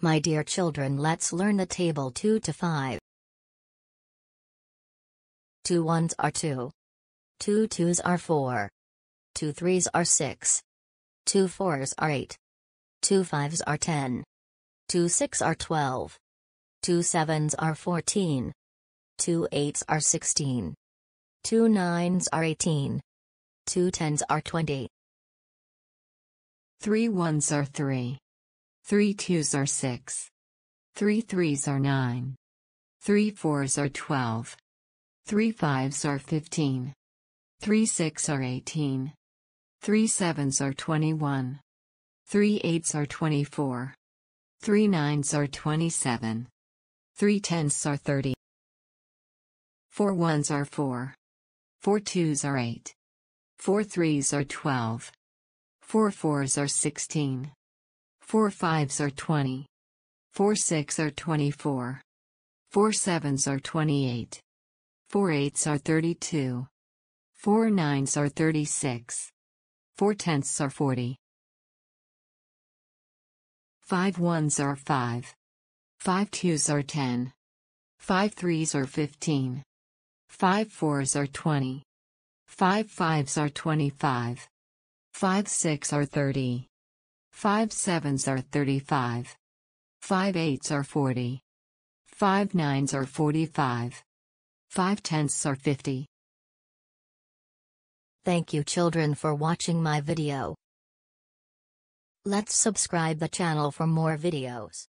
My dear children let's learn the table 2 to 5. Two ones are 2. Two twos are 4. Two threes are 6. Two fours are 8. Two fives are 10. Two six are 12. Two sevens are 14. Two eights are 16. Two nines are 18. Two tens are 20. Three ones are 3. Three twos are 6. Three threes are 9. Three fours are 12. Three fives are 15. Three six are 18. Three sevens are 21. Three eights are 24. Three nines are 27. Three tenths are 30. Four ones are 4. Four twos are 8. Four threes are 12. Four fours are 16. Four fives are 20. Four six are 24. Four sevens are 28. Four eights are 32. Four nines are 36. Four tenths are 40. Five ones are 5. Five twos are 10. Five threes are 15. Five fours are 20. Five fives are 25. Five six are 30. Five sevens are 35. Five eights are 40. Five nines are 45. Five tenths are 50. Thank you children for watching my video. Let's subscribe the channel for more videos.